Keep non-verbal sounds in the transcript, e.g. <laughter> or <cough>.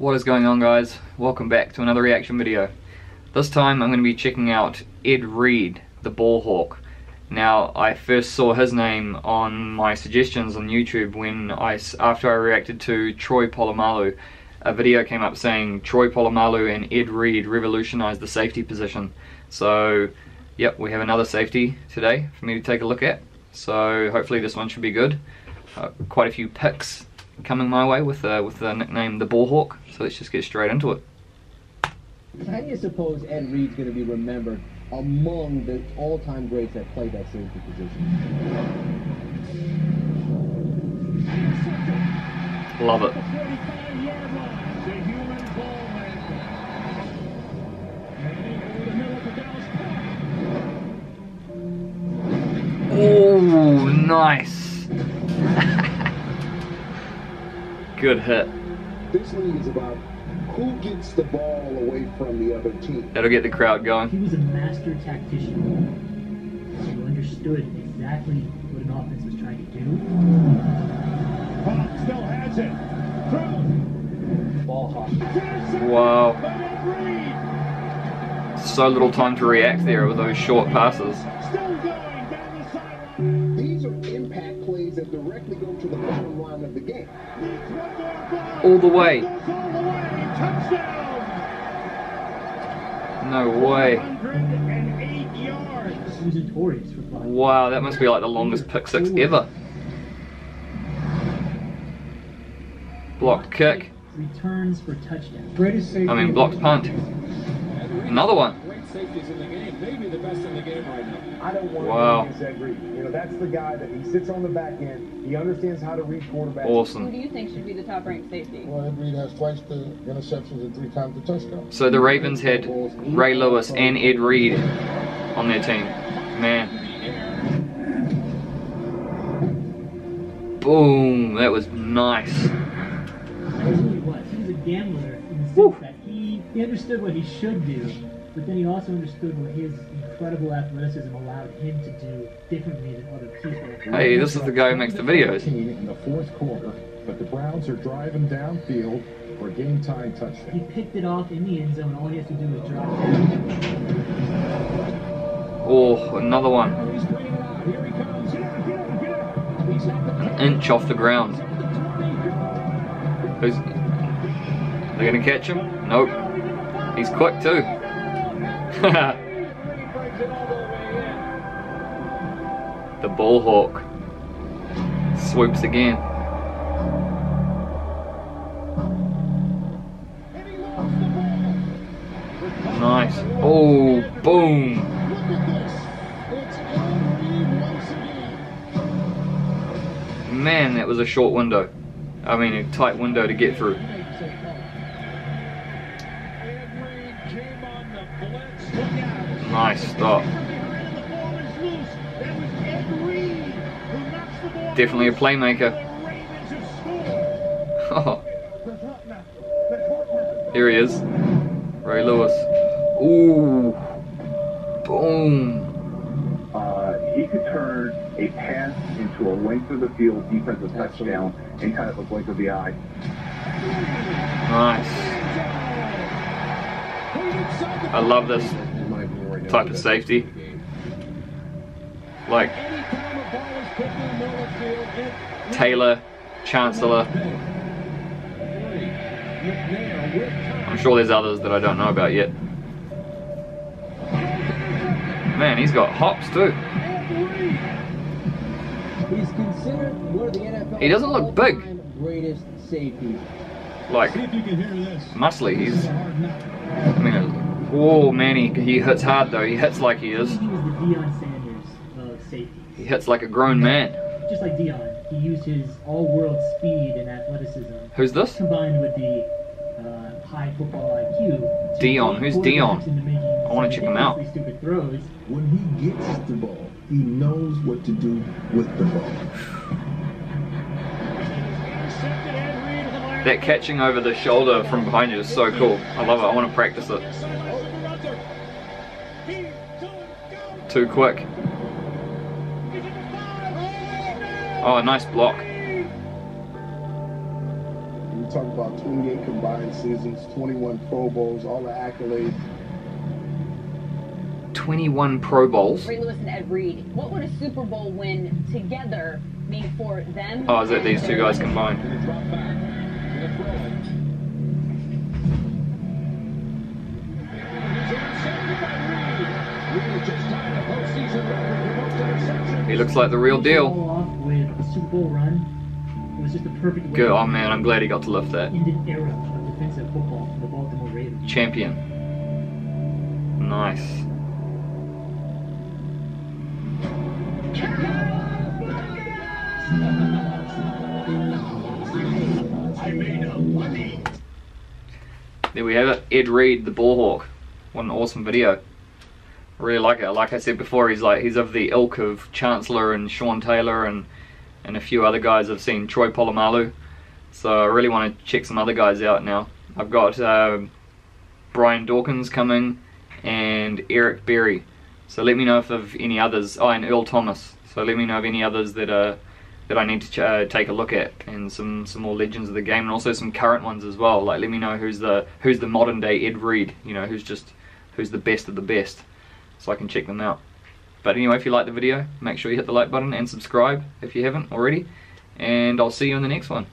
What is going on guys? Welcome back to another reaction video. This time I'm going to be checking out Ed Reed, the ball hawk. Now I first saw his name on my suggestions on YouTube when I, after I reacted to Troy Polamalu, a video came up saying Troy Polamalu and Ed Reed revolutionized the safety position. So yep, we have another safety today for me to take a look at. So hopefully this one should be good. Uh, quite a few picks coming my way with uh, with the nickname the Ballhawk. So let's just get straight into it. How do you suppose Ed Reed's going to be remembered among the all-time greats that played that safety position? Love it. Oh, nice. <laughs> Good hit. This league is about who gets the ball away from the other team. That'll get the crowd going. He was a master tactician. He understood exactly what an offense was trying to do. Hawk still has it. Throw. Ball hawk. Wow. But Ed Reed So little time to react there with those short passes. That directly go to the bottom line of the game. Needs one more ball. All the way. Goes all the way. Touchdown. No way. 108 yards. He was notorious for blocking. Wow, that must be like the longest pick six ever. Blocked kick. Returns for touchdown. I mean, blocked punt. Another one. Great safeties in the game, maybe the best in the game right now. I don't want Wow. to use Ed Reed. You know, that's the guy that he sits on the back end. He understands how to read quarterbacks. Who do you think should be the top ranked safety? Well, Ed Reed has twice the interceptions and three times the touchdown. So the Ravens had Ray Lewis and Ed Reed on their team. Man. Boom. That was nice. That's who he was. He was a gambler in the sense Woo. that he, he understood what he should do, but then he also understood what his incredible athleticism allowed him to do differently than other people. Hey, this is the guy who makes the videos. In the fourth quarter, but the Browns are driving downfield for a game tying He picked it off in the end zone. All he has to do is drop it. Oh, another one. 10. Inch off the ground. At the 20. Who's they gonna catch him? Nope. He's quick too. <laughs> the ball hawk swoops again. Nice. Oh, boom. Man, that was a short window. I mean, a tight window to get through. The ball Definitely a playmaker. The Ravens have scored. Oh, here he is. Ray Lewis. Ooh. Boom. uh, he could turn a pass into a length of the field defensive touchdown in kind of a blink of the eye. Nice. I love this type of safety. Like Taylor, Chancellor. I'm sure there's others that I don't know about yet. Man, he's got hops too. He doesn't look big. Like muscly. He's. I mean, oh man, he, he hits hard though. He hits like he is. he was the Deion Sanders of safety. He hits like a grown man. Just like Deion, he used his all-world speed and athleticism Who's this? combined with the uh, high football IQ. to Deion. Who's quarterbacks Deion? I wanna check him out. Stupid throws. When he gets the ball, he knows what to do with the ball. Intercepted Ed Reed to the line. That catching over the shoulder from behind you is so cool. I love it. I want to practice it. Too quick. Oh, nice block. You talk about 28 combined seasons, 21 Pro Bowls, all the accolades. 21 Pro Bowls. Ray Lewis and Ed Reed. What would a Super Bowl win together mean for them? Oh, is it these two guys combined? He looks like the real deal. Good. Oh man, I'm glad he got to lift that. Champion. Nice. There we have it. Ed Reed, the ball hawk. What an awesome video. Really like it. Like I said before, he's like he's of the ilk of Chancellor and Sean Taylor and and a few other guys. I've seen Troy Polamalu. So I really want to check some other guys out now. I've got uh, Brian Dawkins coming and Eric Berry. So let me know if of any others. Oh, and Earl Thomas. So let me know of any others that are that I need to uh, take a look at, and some some more legends of the game, and also some current ones as well. Like let me know who's the who's the modern day Ed Reed. You know who's just who's the best of the best, so I can check them out. But anyway, if you like the video, make sure you hit the like button and subscribe if you haven't already, and I'll see you in the next one.